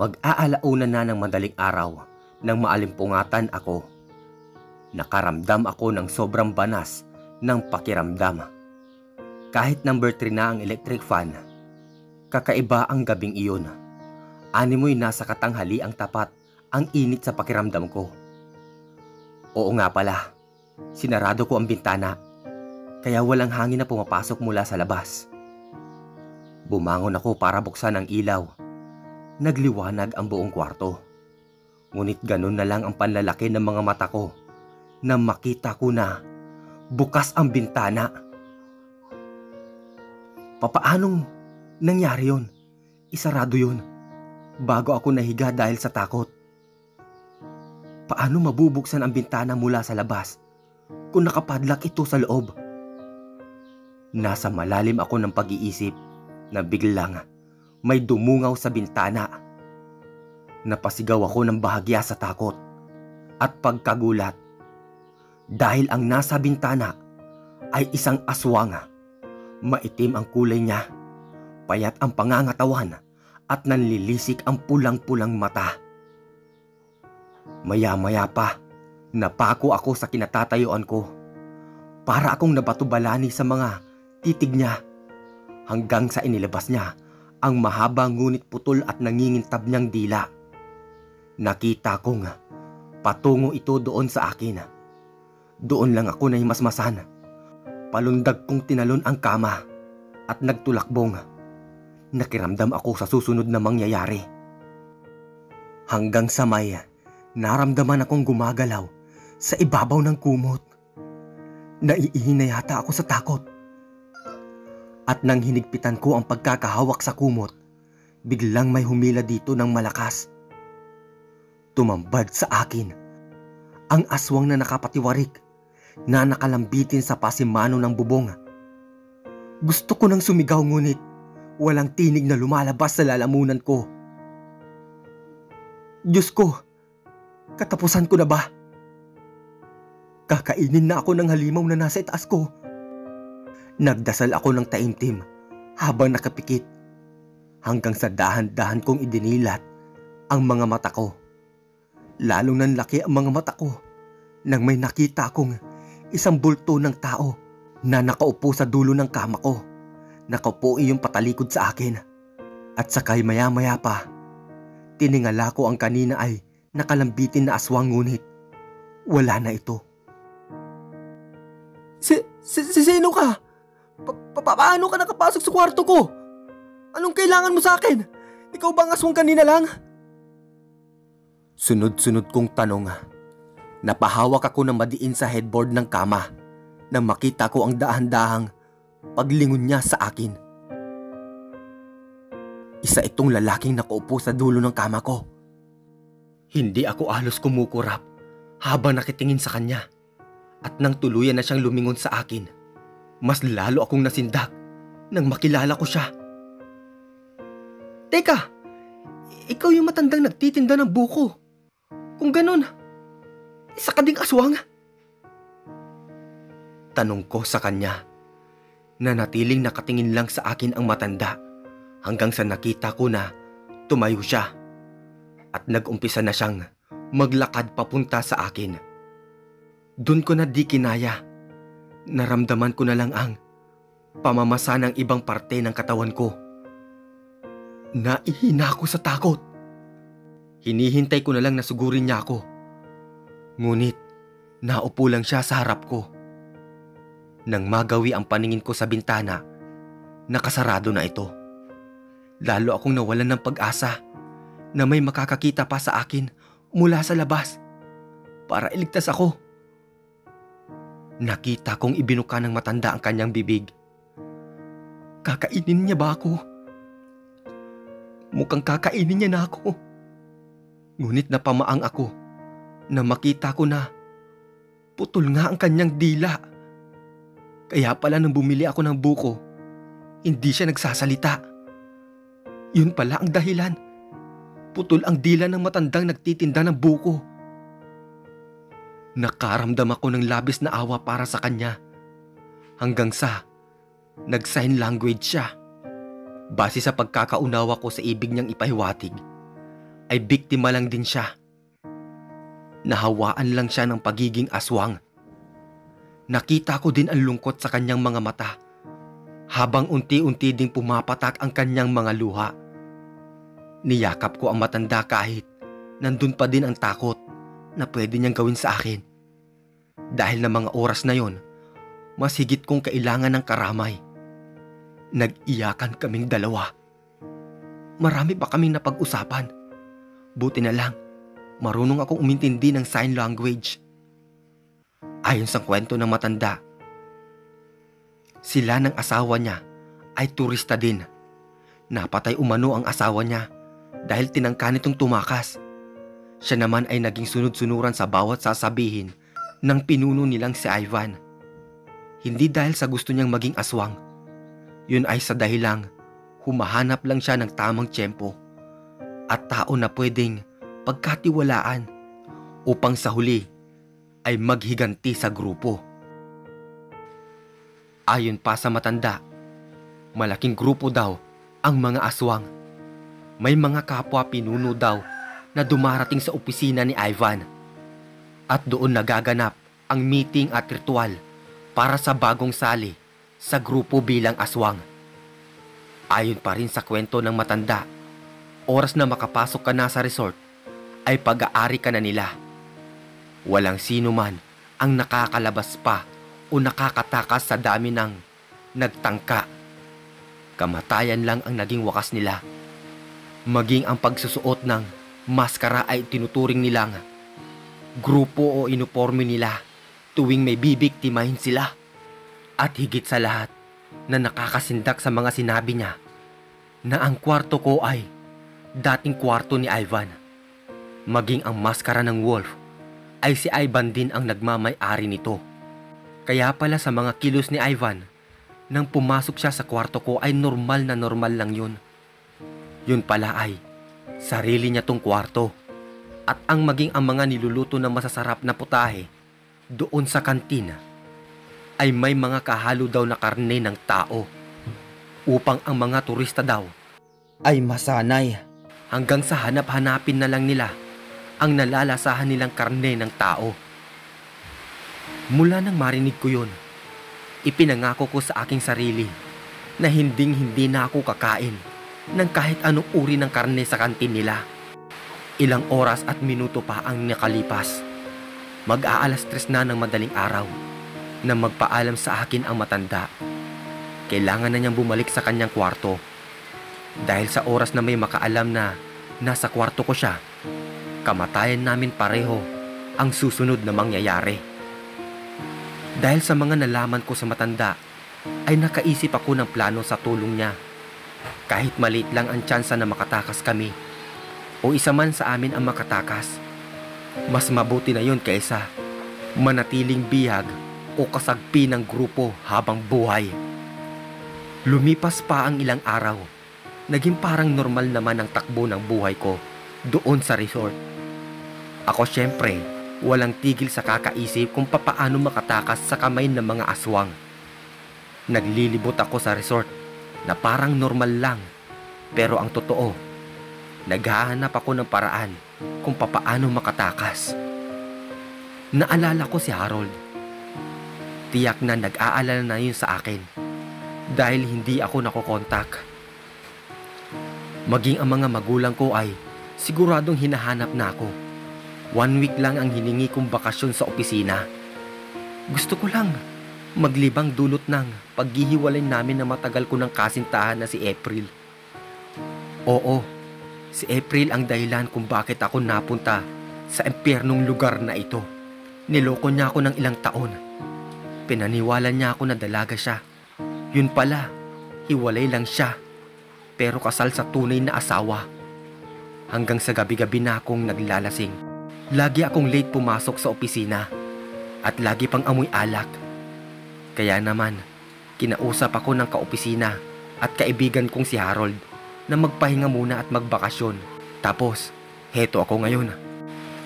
Mag-aalauna na ng madaling araw nang maalimpungatan ako. Nakaramdam ako ng sobrang banas ng pakiramdam. Kahit number 3 na ang electric fan, kakaiba ang gabing iyon. Animoy nasa katanghali ang tapat ang init sa pakiramdam ko. Oo nga pala, sinarado ko ang bintana kaya walang hangin na pumapasok mula sa labas. Bumangon ako para buksan ang ilaw. Nagliwanag ang buong kwarto. Ngunit ganun na lang ang panlalaki ng mga mata ko na makita ko na bukas ang bintana. Papaanong nangyari yon? Isarado yon bago ako nahiga dahil sa takot. Paano mabubuksan ang bintana mula sa labas kung nakapadlak ito sa loob? Nasa malalim ako ng pag-iisip na biglang may dumungaw sa bintana. Napasigaw ako ng bahagya sa takot at pagkagulat dahil ang nasa bintana ay isang aswang. Maitim ang kulay niya, payat ang pangangatawan at nanlilisik ang pulang-pulang mata. Maya-maya pa, napako ako sa kinatatayuan ko. Para akong nabatubalani sa mga titig niya hanggang sa inilabas niya ang mahaba ngunit putol at nangingintab niyang dila. Nakita kong patungo ito doon sa akin. Doon lang ako na himasmasan. Palundag kong tinalon ang kama at nagtulakbong. Nakiramdam ako sa susunod na mangyayari. Hanggang sa may naramdaman akong gumagalaw sa ibabaw ng kumot. Naiihi na yata ako sa takot. At nang hinigpitan ko ang pagkakahawak sa kumot, biglang may humila dito ng malakas. Tumambad sa akin ang aswang na nakapatiwarik na nakalambitin sa pasimano ng bubong. Gusto ko nang sumigaw ngunit walang tinig na lumalabas sa lalamunan ko. Diyos ko, Katapusan ko na ba? Kakainin na ako ng halimaw na nasa itaas ko. Nagdasal ako ng taimtim habang nakapikit hanggang sa dahan-dahan kong idinilat ang mga mata ko. Lalong nanlaki ang mga mata ko nang may nakita akong isang bulto ng tao na nakaupo sa dulo ng kama ko. Nakaupo iyong patalikod sa akin. At sakay maya-maya pa, tiningala ko ang kanina ay nakalambitin na aswang ngunit wala na ito. Si, si, si sino ka? Pa, pa, paano ka nakapasok sa kwarto ko? Anong kailangan mo sa akin? Ikaw ba ang aswang kanina lang? Sunod-sunod kong tanong. Napahawak ako ng madiin sa headboard ng kama nang makita ko ang dahan-dahang paglingon niya sa akin. Isa itong lalaking nakaupo sa dulo ng kama ko. Hindi ako alos kumukurap habang nakitingin sa kanya. At nang tuluyan na siyang lumingon sa akin, mas lalo akong nasindak nang makilala ko siya. Teka, ikaw yung matandang nagtitinda ng buko. Kung ganun, isa ka ding aswang. Tanong ko sa kanya na natiling nakatingin lang sa akin ang matanda hanggang sa nakita ko na tumayo siya at nag-umpisa na siyang maglakad papunta sa akin. Doon ko na di kinaya. Naramdaman ko na lang ang pamamasa ng ibang parte ng katawan ko. Naihina ako sa takot. Hinihintay ko na lang na sugurin niya ako. Ngunit, naupo lang siya sa harap ko. Nang magawi ang paningin ko sa bintana, nakasarado na ito. Lalo akong nawalan ng pag-asa na may makakakita pa sa akin mula sa labas para iligtas ako. Nakita kong ibinuka ng matanda ang kanyang bibig. Kakainin niya ba ako? Mukhang kakainin niya na ako. Ngunit napamaang ako na makita ko na putol nga ang kanyang dila. Kaya pala nang bumili ako ng buko, hindi siya nagsasalita. Yun pala ang dahilan Putol ang dila ng matandang nagtitinda ng buko. Nakaramdam ako ng labis na awa para sa kanya. Hanggang sa nag-sign language siya. Base sa pagkakaunawa ko sa ibig niyang ipahiwatig, ay biktima lang din siya. Nahawaan lang siya ng pagiging aswang. Nakita ko din ang lungkot sa kanyang mga mata habang unti-unti ding pumapatak ang kanyang mga luha. Niyakap ko ang matanda kahit nandun pa din ang takot na pwede niyang gawin sa akin. Dahil na mga oras na yon, mas higit kong kailangan ng karamay. Nag-iyakan kaming dalawa. Marami pa kaming napag-usapan. Buti na lang, marunong akong umintindi ng sign language. Ayon sa kwento ng matanda, sila ng asawa niya ay turista din. Napatay umano ang asawa niya dahil tinangka nitong tumakas. Siya naman ay naging sunod-sunuran sa bawat sasabihin ng pinuno nilang si Ivan. Hindi dahil sa gusto niyang maging aswang. Yun ay sa dahilang humahanap lang siya ng tamang tiyempo at tao na pwedeng pagkatiwalaan upang sa huli ay maghiganti sa grupo. Ayon pa sa matanda, malaking grupo daw ang mga aswang. May mga kapwa pinuno daw na dumarating sa opisina ni Ivan at doon nagaganap ang meeting at ritual para sa bagong sali sa grupo bilang aswang. Ayon pa rin sa kwento ng matanda, oras na makapasok ka na sa resort ay pag-aari ka na nila. Walang sino man ang nakakalabas pa o nakakatakas sa dami ng nagtangka. Kamatayan lang ang naging wakas nila. Maging ang pagsusuot ng maskara ay tinuturing nilang grupo o inuporme nila tuwing may bibiktimahin sila. At higit sa lahat na nakakasindak sa mga sinabi niya na ang kwarto ko ay dating kwarto ni Ivan. Maging ang maskara ng wolf ay si Ivan din ang nagmamay-ari nito. Kaya pala sa mga kilos ni Ivan, nang pumasok siya sa kwarto ko ay normal na normal lang yun. Yun pala ay sarili niya tong kwarto. At ang maging ang mga niluluto na masasarap na putahe doon sa kantina ay may mga kahalo daw na karne ng tao upang ang mga turista daw ay masanay hanggang sa hanap-hanapin na lang nila ang nalalasahan nilang karne ng tao. Mula nang marinig ko yon, ipinangako ko sa aking sarili na hinding hindi na ako kakain ng kahit anong uri ng karne sa kantin nila. Ilang oras at minuto pa ang nakalipas. Mag-aalas tres na ng madaling araw na magpaalam sa akin ang matanda. Kailangan na niyang bumalik sa kanyang kwarto. Dahil sa oras na may makaalam na nasa kwarto ko siya, kamatayan namin pareho ang susunod na mangyayari. Dahil sa mga nalaman ko sa matanda, ay nakaisip ako ng plano sa tulong niya. Kahit maliit lang ang tsansa na makatakas kami, o isa man sa amin ang makatakas, mas mabuti na yon kaysa manatiling bihag o kasagpi ng grupo habang buhay. Lumipas pa ang ilang araw, naging parang normal naman ang takbo ng buhay ko doon sa resort. Ako syempre, walang tigil sa kakaisip kung papaano makatakas sa kamay ng mga aswang. Naglilibot ako sa resort na parang normal lang. Pero ang totoo, naghahanap ako ng paraan kung papaano makatakas. Naalala ko si Harold. Tiyak na nag-aalala na yun sa akin dahil hindi ako nakokontak. Maging ang mga magulang ko ay siguradong hinahanap na ako. One week lang ang hiningi kong bakasyon sa opisina. Gusto ko lang maglibang dulot ng paghihiwalay namin na matagal ko ng kasintahan na si April. Oo, si April ang dahilan kung bakit ako napunta sa empyernong lugar na ito. Niloko niya ako ng ilang taon. Pinaniwala niya ako na dalaga siya. Yun pala, hiwalay lang siya. Pero kasal sa tunay na asawa. Hanggang sa gabi-gabi na akong naglalasing. Lagi akong late pumasok sa opisina. At lagi pang amoy alak. Kaya naman, kinausap ako ng kaopisina at kaibigan kong si Harold na magpahinga muna at magbakasyon. Tapos, heto ako ngayon.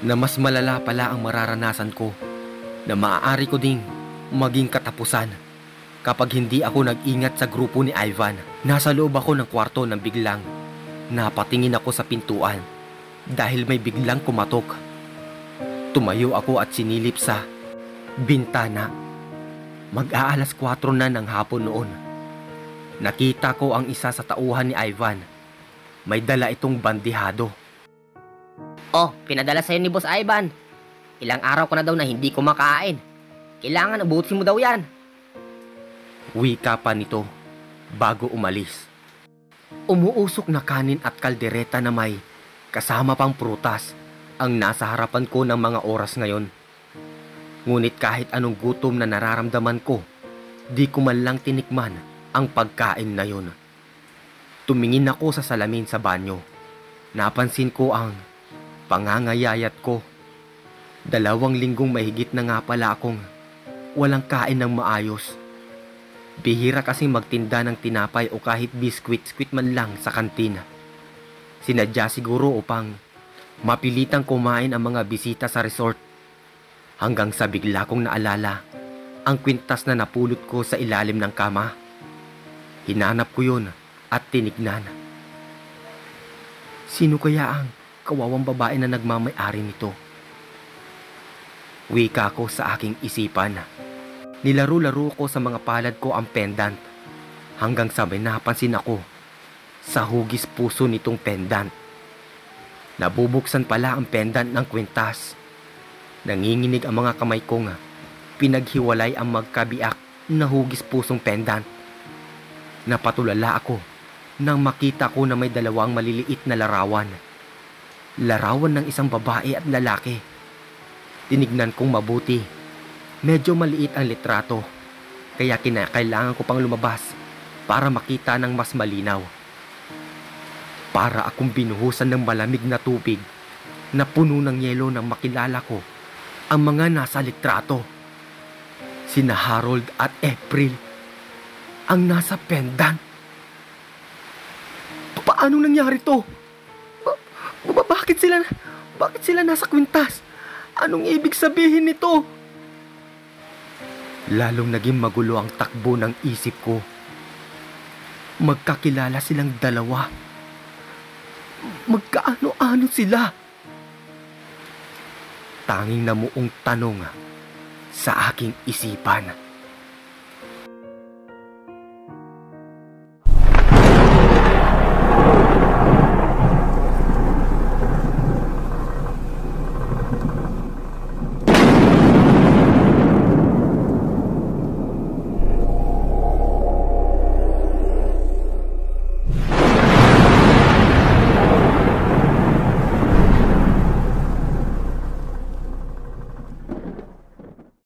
Na mas malala pala ang mararanasan ko na maaari ko ding maging katapusan kapag hindi ako nag-ingat sa grupo ni Ivan. Nasa loob ako ng kwarto nang biglang napatingin ako sa pintuan dahil may biglang kumatok. Tumayo ako at sinilip sa bintana. Mag-aalas 4 na ng hapon noon. Nakita ko ang isa sa tauhan ni Ivan. May dala itong bandihado. Oh, pinadala sa'yo ni Boss Ivan. Ilang araw ko na daw na hindi kumakain. Kailangan abutin mo daw yan. Wika pa nito bago umalis. Umuusok na kanin at kaldereta na may kasama pang prutas ang nasa harapan ko ng mga oras ngayon. Ngunit kahit anong gutom na nararamdaman ko, di ko man lang tinikman ang pagkain na yun. Tumingin ako sa salamin sa banyo. Napansin ko ang pangangayayat ko. Dalawang linggong mahigit na nga pala akong walang kain ng maayos. Bihira kasing magtinda ng tinapay o kahit biskwit-skwit man lang sa kantina. Sinadya siguro upang mapilitang kumain ang mga bisita sa resort. Hanggang sa bigla kong naalala ang kwintas na napulot ko sa ilalim ng kama. Hinanap ko yun at tinignan. Sino kaya ang kawawang babae na nagmamay-ari nito? Wika ko sa aking isipan. Nilaro-laro ko sa mga palad ko ang pendant hanggang sa may napansin ako sa hugis puso nitong pendant. Nabubuksan pala ang pendant ng kwintas. Nanginginig ang mga kamay ko nga. Pinaghiwalay ang magkabiak na hugis pusong pendant. Napatulala ako nang makita ko na may dalawang maliliit na larawan. Larawan ng isang babae at lalaki. Tinignan kong mabuti. Medyo maliit ang litrato. Kaya kinakailangan ko pang lumabas para makita ng mas malinaw. Para akong binuhusan ng malamig na tubig na puno ng yelo nang makilala ko ang mga nasa litrato. Sina Harold at April ang nasa pendant. Pa- Paano nangyari to? Ba- ba- bakit sila bakit sila nasa kwintas? Anong ibig sabihin nito? Lalong naging magulo ang takbo ng isip ko. Magkakilala silang dalawa. Magkaano-ano sila? Tanging namuong tanong sa aking isipan.